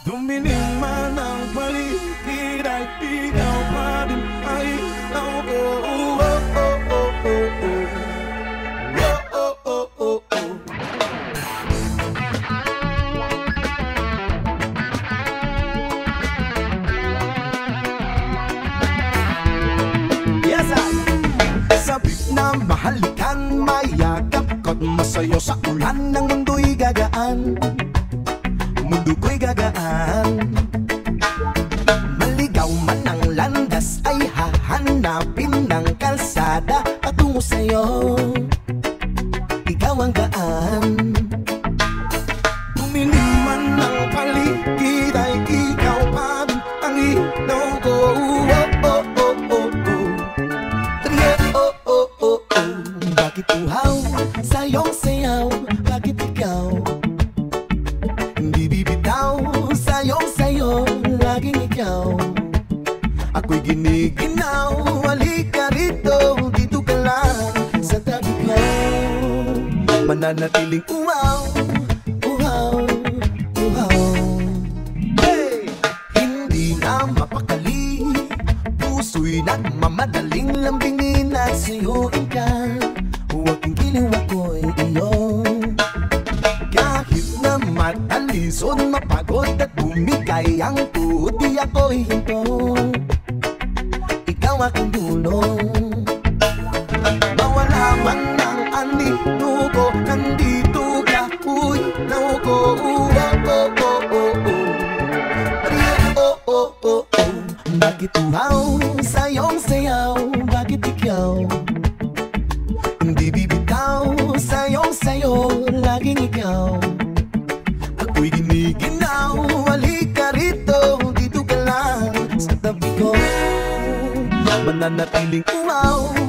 Dumiling man ang paligid ay ikaw pa din ay ilaw ko oh, oh, oh, oh, oh. Oh, oh, oh, oh, oh. Yes, I Sabik na mahalikan Mayakap ko't masayo sa ulan Ng mundo'y gagaan Ako'y giniginaw Halika rito, dito ka lang. Sa tabi ko Mananatiling uhaw Uhaw, uhaw. Hey! Hindi na mapakali Puso'y nagmamadaling lambingin at suyuin ka. Huwag kang giliw ako'y iyo Kahit na matalisod, mapagod at bumigay ang tuhod Di ako'y oh, oh, Bakit uhaw sa iyong sayaw? Bakit ikaw? Hindi bibitaw sa iyong sayo Laging ikaw Ako'y giniginaw Halika rito, dito ka lang Sa tabi ko Mananatiling uhaw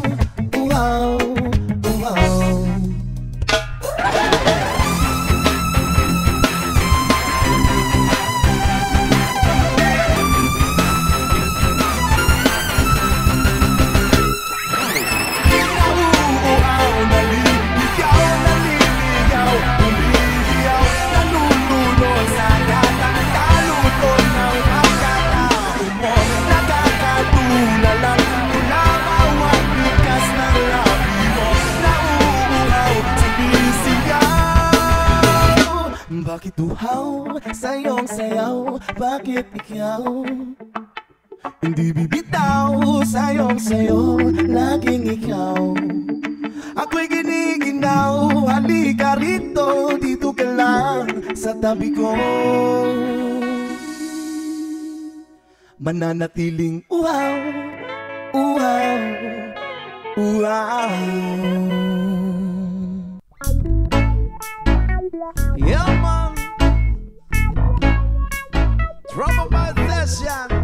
Bakit ikaw? Hindi bibitaw sa iyong sayo? Laging ikaw Ako'y giniginaw. Halika rito Dito ka lang Sa tabi ko. Mananatiling uhaw Uhaw Uhaw. Yeah From my nation. session.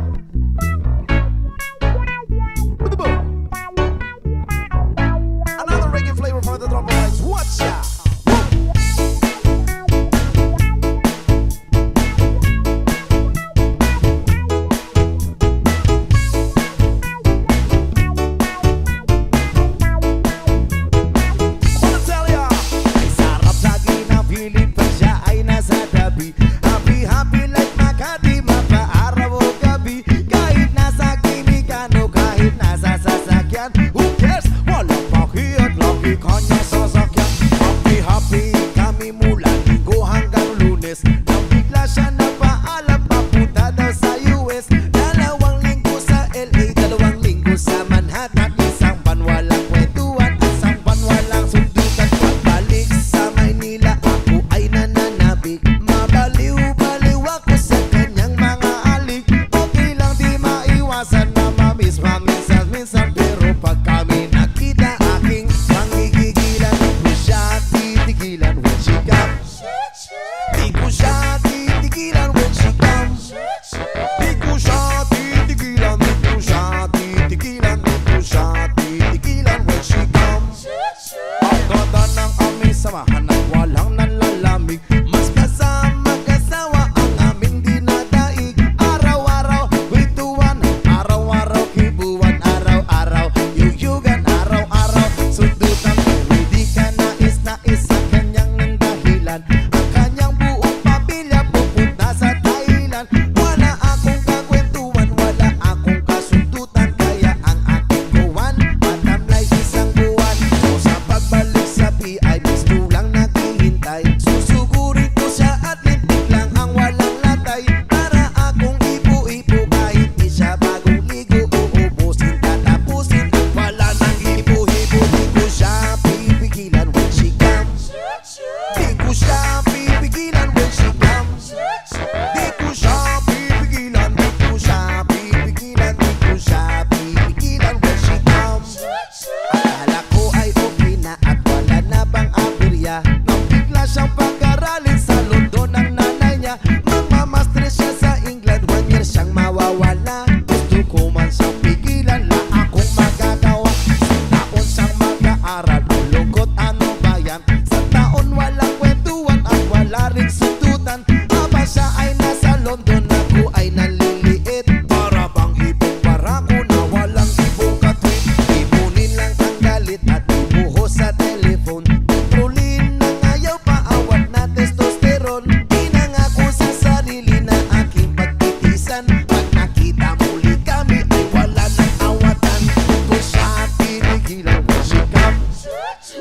champa para realizarlo, dona nanaña, mamá más tres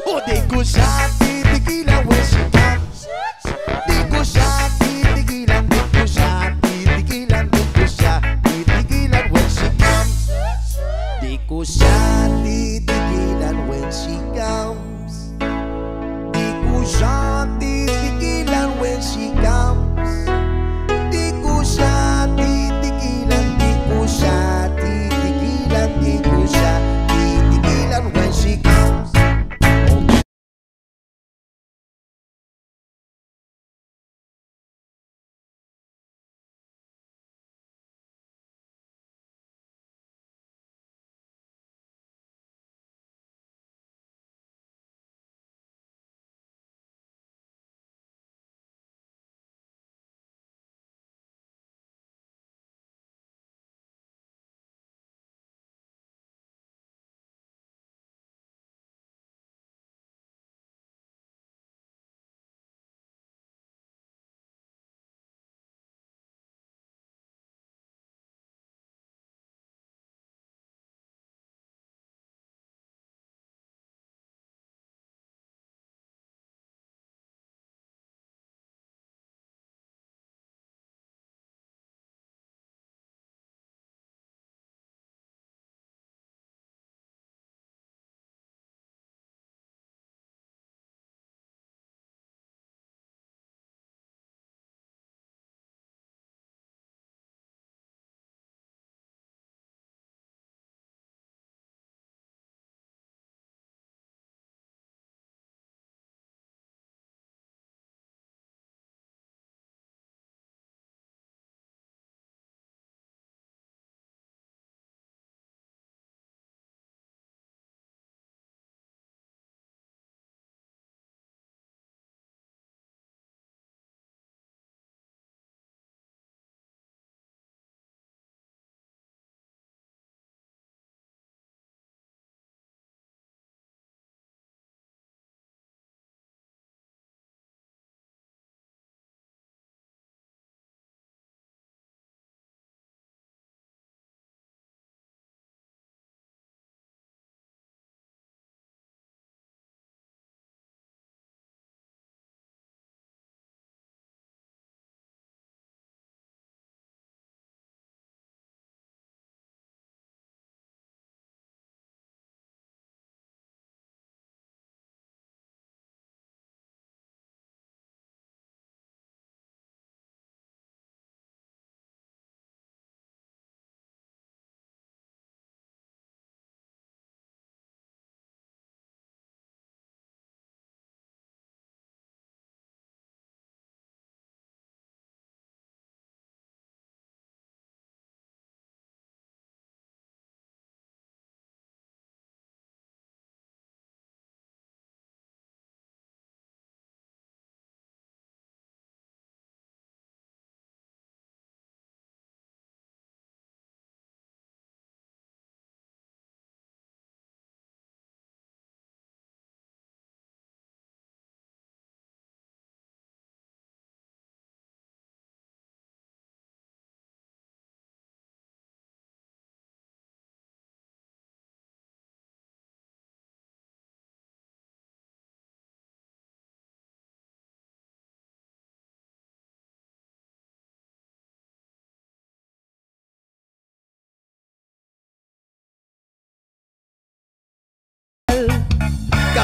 O Deico já.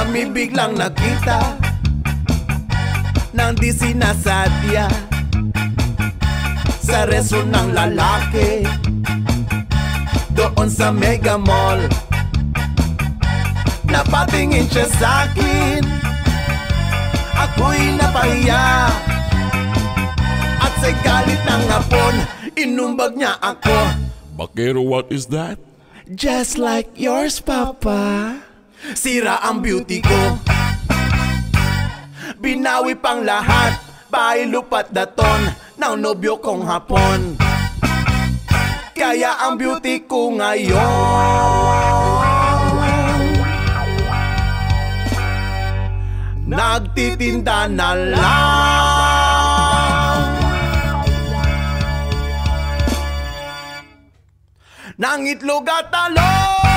Kami biglang nakita Nang di sinasadya Sa reso ng lalaki Doon sa Mega Mall. Napatingin siya sa'kin Ako'y napahiya At Kasi galit ng hapon Inumbag niya ako. Bakero, what is that? Just like yours, Papa Sira ang beauty ko. Binawi pang lahat Bahay lupat daton Ng nobyo kong hapon. Kaya ang beauty ko ngayon. Nagtitinda na lang. Nang itlog at talong